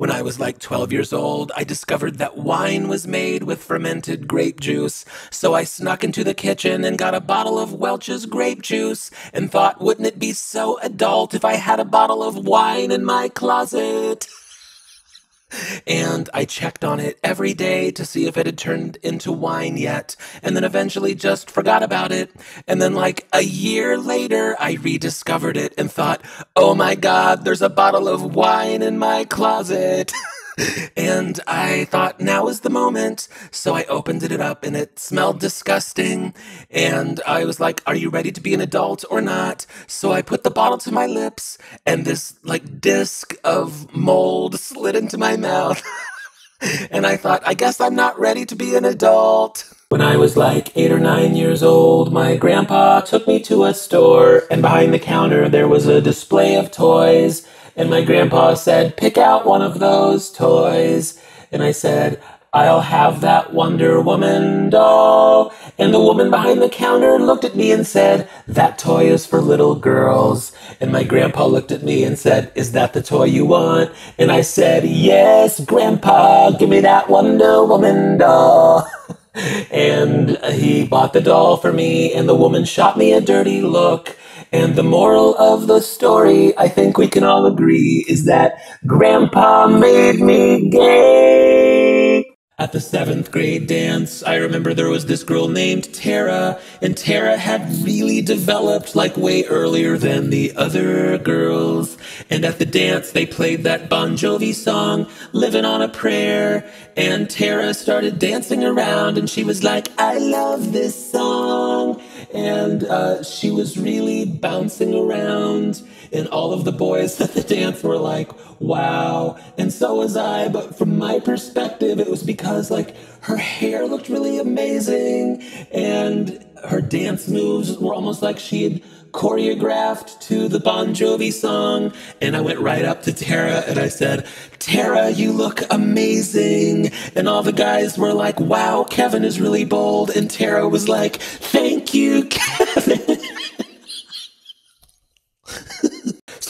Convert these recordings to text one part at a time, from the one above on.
When I was like 12 years old, I discovered that wine was made with fermented grape juice. So I snuck into the kitchen and got a bottle of Welch's grape juice and thought, wouldn't it be so adult if I had a bottle of wine in my closet? and I checked on it every day to see if it had turned into wine yet, and then eventually just forgot about it. And then, like a year later, I rediscovered it and thought, oh my god, there's a bottle of wine in my closet. and I thought now is the moment. So I opened it up and it smelled disgusting. And I was like, Are you ready to be an adult or not? So I put the bottle to my lips and this like disc of mold slid into my mouth. and I thought, I guess I'm not ready to be an adult. When I was like eight or nine years old, my grandpa took me to a store, and behind the counter there was a display of toys and my grandpa said, Pick out one of those toys. And I said, I'll have that Wonder Woman doll. And the woman behind the counter looked at me and said, That toy is for little girls. And my grandpa looked at me and said, Is that the toy you want? And I said, Yes, grandpa, give me that Wonder Woman doll. and he bought the doll for me, and the woman shot me a dirty look. And the moral of the story, I think we can all agree, is that Grandpa made me gay. At the seventh grade dance, I remember there was this girl named Tara, and Tara had really developed like way earlier than the other girls. And at the dance, they played that Bon Jovi song, Living on a Prayer, and Tara started dancing around, and she was like, I love this song and uh, she was really bouncing around. And all of the boys at the dance were like, wow. And so was I. But from my perspective, it was because like her hair looked really amazing and her dance moves were almost like she had choreographed to the Bon Jovi song. And I went right up to Tara and I said, Tara, you look amazing. And all the guys were like, wow, Kevin is really bold. And Tara was like, thank you, Kevin.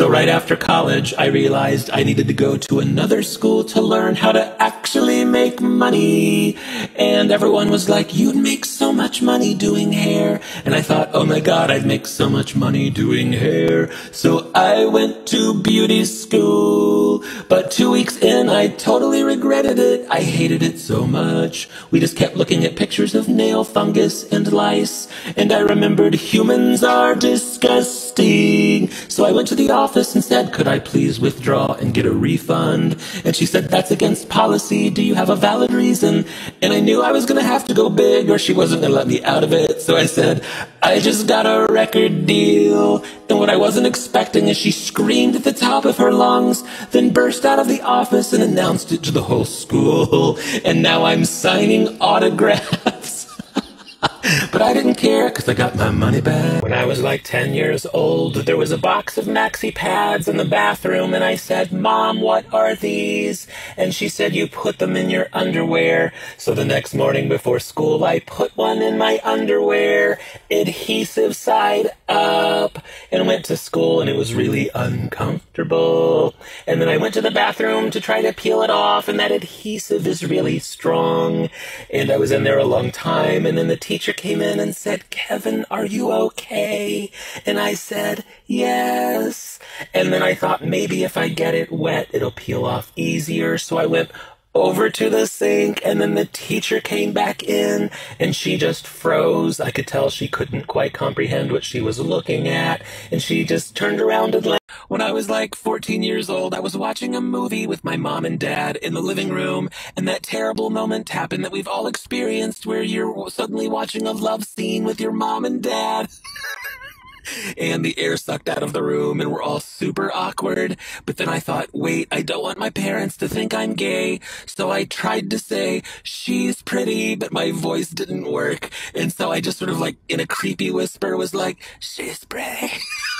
So, right after college, I realized I needed to go to another school to learn how to actually make money. And everyone was like, You'd make so much money doing hair. And I thought, Oh my God, I'd make so much money doing hair. So I went to beauty school. But two weeks in, I totally regretted it. I hated it so much. We just kept looking at pictures of nail fungus and lice. And I remembered humans are disgusting. So I went to the office and said, Could I please withdraw and get a refund? And she said, That's against policy. Do you have a valid reason? And I knew I was going to have to go big or she wasn't to let me out of it. So I said, I just got a record deal. And what I wasn't expecting is she screamed at the top of her lungs, then burst out of the office and announced it to the whole school. And now I'm signing autographs. But I didn't care because I got my money back. When I was like 10 years old, there was a box of maxi pads in the bathroom, and I said, Mom, what are these? And she said, You put them in your underwear. So the next morning before school, I put one in my underwear, adhesive side up, and went to school, and it was really uncomfortable. And then I went to the bathroom to try to peel it off, and that adhesive is really strong. And I was in there a long time, and then the teacher came in and said, Kevin, are you okay? And I said, yes. And then I thought maybe if I get it wet, it'll peel off easier. So I went over to the sink and then the teacher came back in and she just froze. I could tell she couldn't quite comprehend what she was looking at and she just turned around and. When I was like 14 years old, I was watching a movie with my mom and dad in the living room and that terrible moment happened that we've all experienced where you're suddenly watching a love scene with your mom and dad. and the air sucked out of the room and we're all super awkward. But then I thought, wait, I don't want my parents to think I'm gay. So I tried to say, she's pretty, but my voice didn't work. And so I just sort of like in a creepy whisper was like, she's pretty.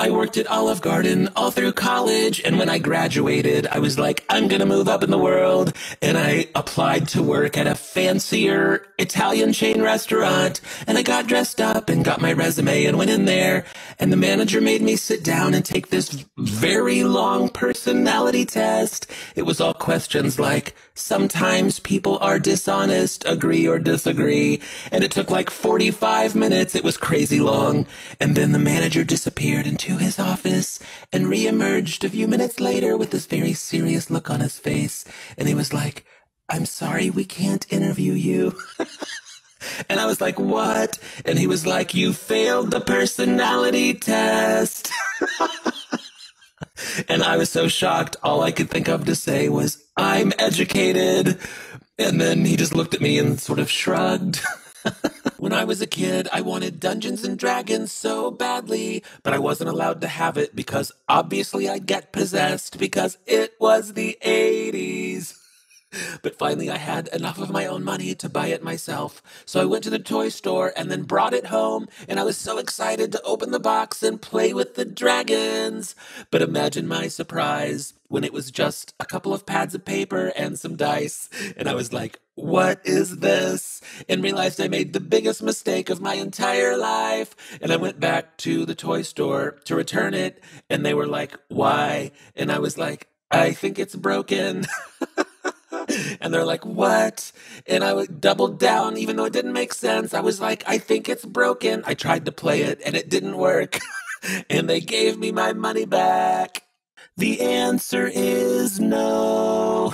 I worked at Olive Garden all through college, and when I graduated, I was like, I'm gonna move up in the world, and I applied to work at a fancier Italian chain restaurant, and I got dressed up and got my resume and went in there, and the manager made me sit down and take this very long personality test. It was all questions like, sometimes people are dishonest, agree or disagree, and it took like 45 minutes. It was crazy long, and then the manager disappeared into his office and reemerged a few minutes later with this very serious look on his face, and he was like, I'm sorry, we can't interview you. and I was like, what? And he was like, you failed the personality test. and I was so shocked. All I could think of to say was, I'm educated. And then he just looked at me and sort of shrugged. when I was a kid, I wanted Dungeons and Dragons so badly, but I wasn't allowed to have it because obviously I'd get possessed because it was the 80s. But finally, I had enough of my own money to buy it myself. So I went to the toy store and then brought it home, and I was so excited to open the box and play with the dragons. But imagine my surprise when it was just a couple of pads of paper and some dice. And I was like, what is this? And realized I made the biggest mistake of my entire life. And I went back to the toy store to return it. And they were like, why? And I was like, I think it's broken. and they're like, what? And I would double down, even though it didn't make sense. I was like, I think it's broken. I tried to play it and it didn't work. and they gave me my money back. The answer is no.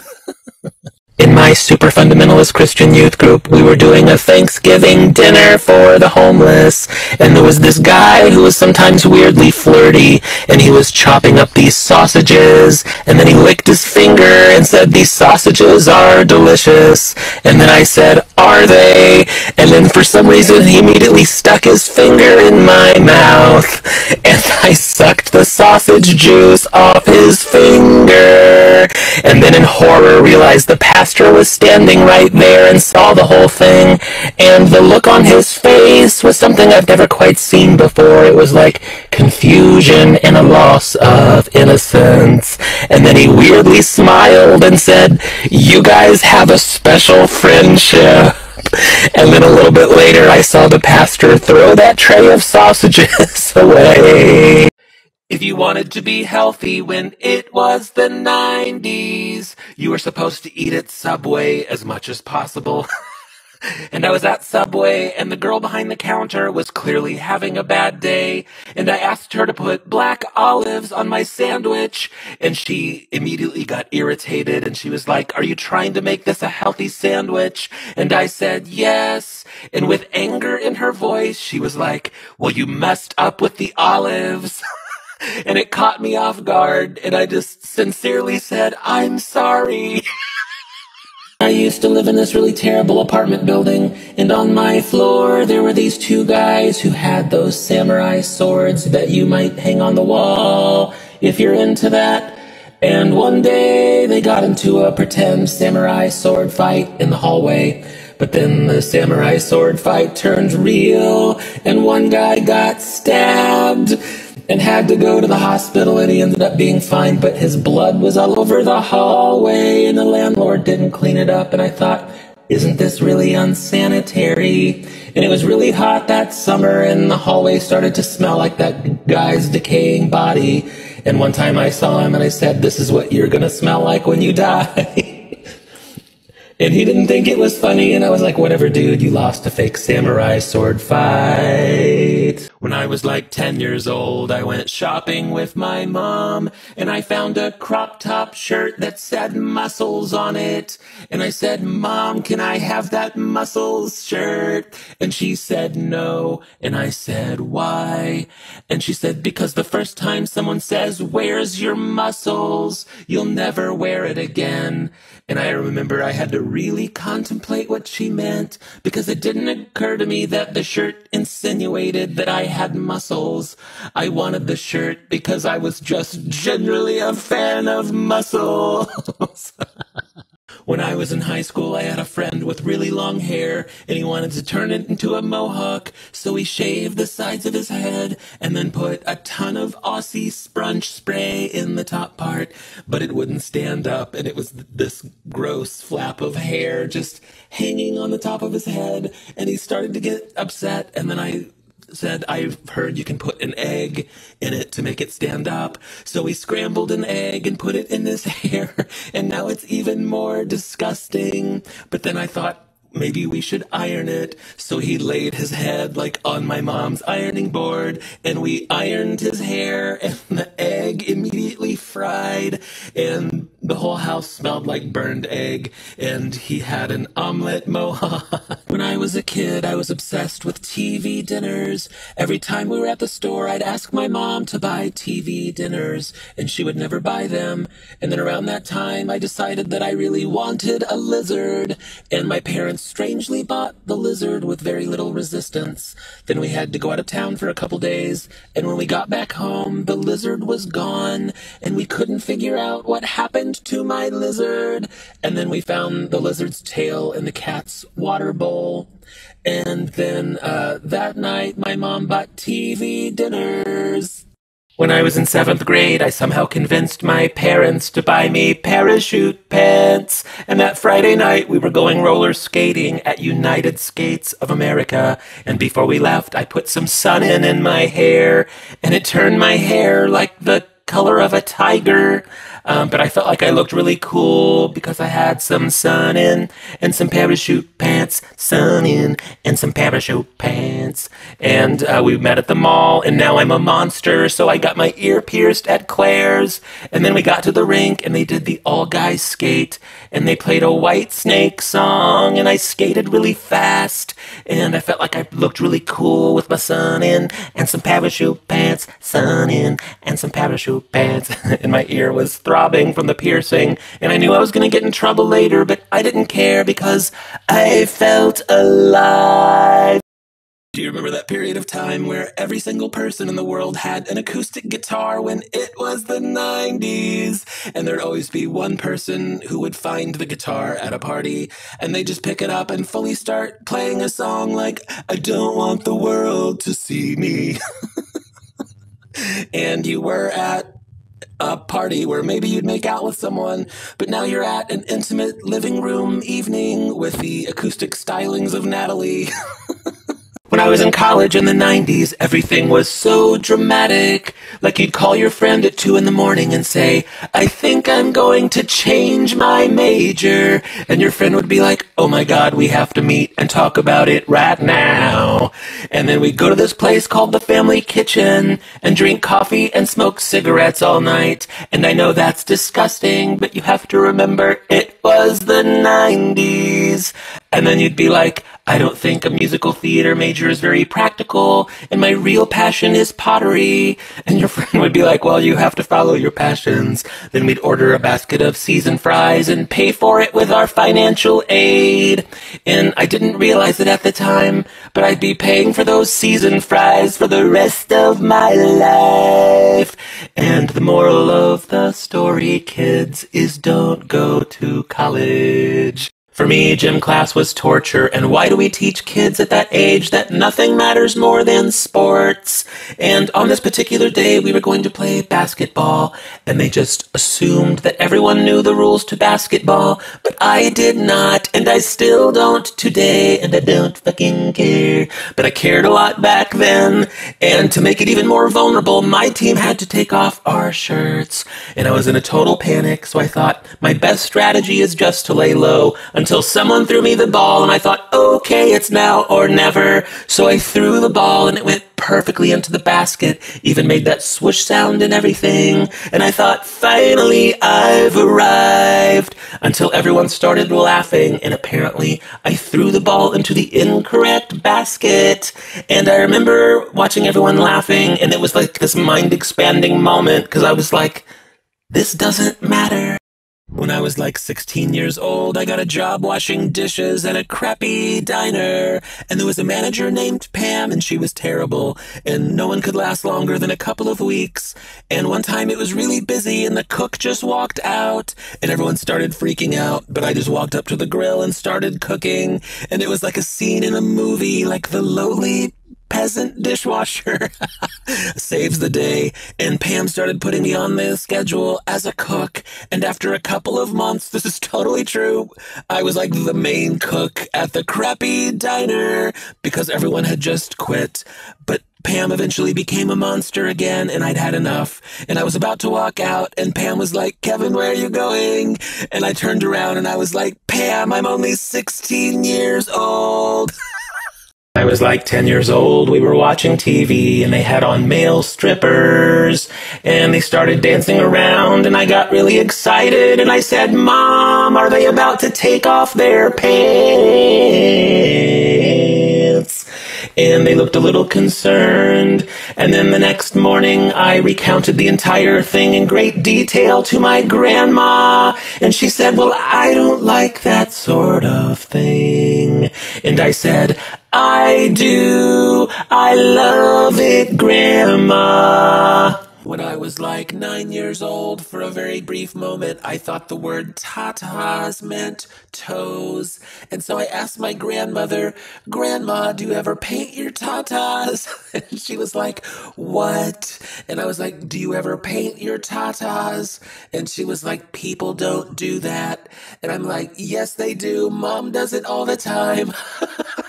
in my super fundamentalist Christian youth group, we were doing a Thanksgiving dinner for the homeless, and there was this guy who was sometimes weirdly flirty, and he was chopping up these sausages, and then he licked his finger and said, these sausages are delicious, and then I said, are they? And then for some reason he immediately stuck his finger in my mouth, and I sucked the sausage juice off his finger, and then in horror realized the pastor was standing right there and saw the whole thing, and the look on his face was something I've never quite seen before. It was like confusion and a loss of innocence, and then he weirdly smiled and said, you guys have a special friendship. And then a little bit later, I saw the pastor throw that tray of sausages away. If you wanted to be healthy when it was the 90s, you were supposed to eat at Subway as much as possible. and I was at Subway, and the girl behind the counter was clearly having a bad day, and I asked her to put black olives on my sandwich, and she immediately got irritated, and she was like, Are you trying to make this a healthy sandwich? And I said, Yes. And with anger in her voice, she was like, Well, you messed up with the olives. and it caught me off guard, and I just sincerely said, I'm sorry. I used to live in this really terrible apartment building, and on my floor there were these two guys who had those samurai swords that you might hang on the wall if you're into that. And one day they got into a pretend samurai sword fight in the hallway. But then the samurai sword fight turned real, and one guy got stabbed and had to go to the hospital and he ended up being fine, but his blood was all over the hallway and the landlord didn't clean it up. And I thought, isn't this really unsanitary? And it was really hot that summer and the hallway started to smell like that guy's decaying body. And one time I saw him and I said, this is what you're going to smell like when you die. And he didn't think it was funny, and I was like, whatever, dude, you lost a fake samurai sword fight. When I was like 10 years old, I went shopping with my mom, and I found a crop top shirt that said muscles on it. And I said, Mom, can I have that muscles shirt? And she said no, and I said, why? And she said, because the first time someone says, where's your muscles? You'll never wear it again. And I remember I had to really contemplate what she meant because it didn't occur to me that the shirt insinuated that I had muscles. I wanted the shirt because I was just generally a fan of muscles. When I was in high school, I had a friend with really long hair, and he wanted to turn it into a mohawk, so he shaved the sides of his head and then put a ton of Aussie sprunch spray in the top part, but it wouldn't stand up, and it was this gross flap of hair just hanging on the top of his head, and he started to get upset, and then I said, I've heard you can put an egg in it to make it stand up. So we scrambled an egg and put it in his hair, and now it's even more disgusting. But then I thought, maybe we should iron it. So he laid his head like on my mom's ironing board and we ironed his hair and the egg immediately fried and the whole house smelled like burned egg and he had an omelet mohawk. when I was a kid, I was obsessed with TV dinners. Every time we were at the store, I'd ask my mom to buy TV dinners and she would never buy them. And then around that time, I decided that I really wanted a lizard and my parents strangely bought the lizard with very little resistance. Then we had to go out of town for a couple days, and when we got back home, the lizard was gone, and we couldn't figure out what happened to my lizard. And then we found the lizard's tail in the cat's water bowl. And then uh, that night, my mom bought TV dinners. When I was in seventh grade, I somehow convinced my parents to buy me parachute pants. And that Friday night, we were going roller skating at United Skates of America. And before we left, I put some Sun-In in my hair, and it turned my hair like the color of a tiger. Um, but I felt like I looked really cool because I had some Sun-In and some parachute pants, Sun-In and some parachute pants. And uh, we met at the mall, and now I'm a monster. So I got my ear pierced at Claire's, and then we got to the rink, and they did the all guys skate, and they played a Whitesnake song, and I skated really fast, and I felt like I looked really cool with my Sun-In and some parachute pants, Sun-In and some parachute pants, and my ear was throbbing from the piercing, and I knew I was to get in trouble later, but I didn't care because I felt alive. Do you remember that period of time where every single person in the world had an acoustic guitar when it was the 90s? And there'd always be one person who would find the guitar at a party and they just pick it up and fully start playing a song like, I don't want the world to see me. and you were at a party where maybe you'd make out with someone, but now you're at an intimate living room evening with the acoustic stylings of Natalie. When I was in college in the 90s, everything was so dramatic. Like you'd call your friend at 2 in the morning and say, I think I'm going to change my major. And your friend would be like, oh my god, we have to meet and talk about it right now. And then we'd go to this place called the Family Kitchen and drink coffee and smoke cigarettes all night. And I know that's disgusting, but you have to remember it was the 90s. And then you'd be like, I don't think a musical theater major is very practical, and my real passion is pottery. And your friend would be like, Well, you have to follow your passions. Then we'd order a basket of seasoned fries and pay for it with our financial aid. And I didn't realize it at the time, but I'd be paying for those seasoned fries for the rest of my life. And the moral of the story, kids, is don't go to college. For me, gym class was torture, and why do we teach kids at that age that nothing matters more than sports? And on this particular day, we were going to play basketball, and they just assumed that everyone knew the rules to basketball, but I did not, and I still don't today, and I don't fucking care. But I cared a lot back then, and to make it even more vulnerable, my team had to take off our shirts, and I was in a total panic, so I thought my best strategy is just to lay low until someone threw me the ball and I thought, okay, it's now or never. So I threw the ball and it went perfectly into the basket, even made that swoosh sound and everything. And I thought, finally, I've arrived. Until everyone started laughing, and apparently I threw the ball into the incorrect basket. And I remember watching everyone laughing, and it was like this mind expanding moment because I was like, this doesn't matter. When I was like 16 years old, I got a job washing dishes at a crappy diner. And there was a manager named Pam, and she was terrible. And no one could last longer than a couple of weeks. And one time it was really busy, and the cook just walked out, and everyone started freaking out. But I just walked up to the grill and started cooking. And it was like a scene in a movie, like the lowly peasant dishwasher saves the day. And Pam started putting me on the schedule as a cook. And after a couple of months, this is totally true, I was like the main cook at the crappy diner because everyone had just quit. But Pam eventually became a monster again, and I'd had enough. And I was about to walk out, and Pam was like, Kevin, where are you going? And I turned around and I was like, Pam, I'm only 16 years old. I was like 10 years old. We were watching TV and they had on male strippers and they started dancing around and I got really excited and I said, Mom, are they about to take off their pants? And they looked a little concerned. And then the next morning I recounted the entire thing in great detail to my grandma. And she said, well, I don't like that sort of thing. And I said, I do. I love it, Grandma. When I was like nine years old, for a very brief moment, I thought the word tatas meant toes. And so I asked my grandmother, Grandma, do you ever paint your tatas? And she was like, What? And I was like, Do you ever paint your tatas? And she was like, People don't do that. And I'm like, Yes, they do. Mom does it all the time.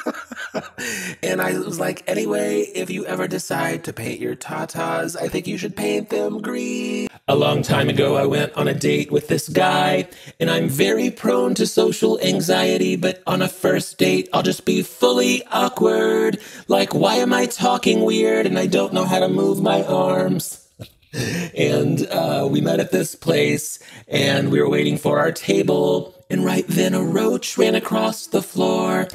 and I was like, anyway, if you ever decide to paint your tatas, I think you should paint them green. A long time ago, I went on a date with this guy, and I'm very prone to social anxiety, but on a first date, I'll just be fully awkward. Like, why am I talking weird and I don't know how to move my arms? and uh, we met at this place, and we were waiting for our table, and right then a roach ran across the floor.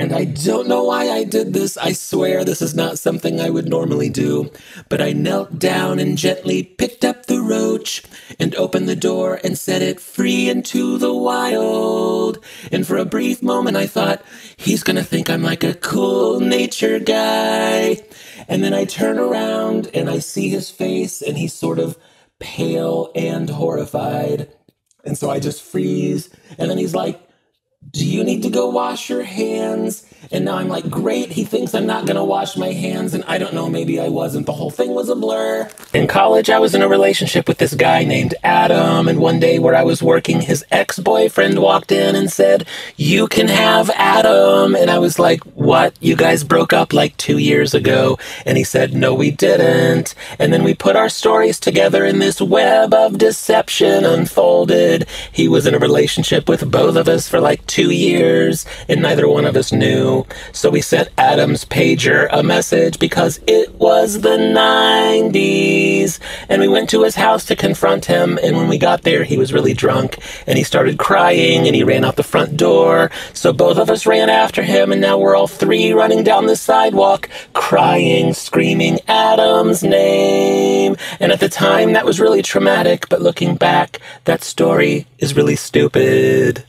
And I don't know why I did this. I swear this is not something I would normally do. But I knelt down and gently picked up the roach and opened the door and set it free into the wild. And for a brief moment, I thought, he's gonna think I'm like a cool nature guy. And then I turn around and I see his face and he's sort of pale and horrified. And so I just freeze. And then he's like, do you need to go wash your hands? And now I'm like, great, he thinks I'm not gonna wash my hands, and I don't know, maybe I wasn't. The whole thing was a blur. In college, I was in a relationship with this guy named Adam, and one day where I was working, his ex boyfriend walked in and said, You can have Adam. And I was like, What? You guys broke up like two years ago. And he said, No, we didn't. And then we put our stories together, and this web of deception unfolded. He was in a relationship with both of us for like two years, and neither one of us knew. So we sent Adam's pager a message because it was the 90s. And we went to his house to confront him. And when we got there, he was really drunk and he started crying and he ran out the front door. So both of us ran after him. And now we're all three running down the sidewalk, crying, screaming Adam's name. And at the time, that was really traumatic. But looking back, that story is really stupid.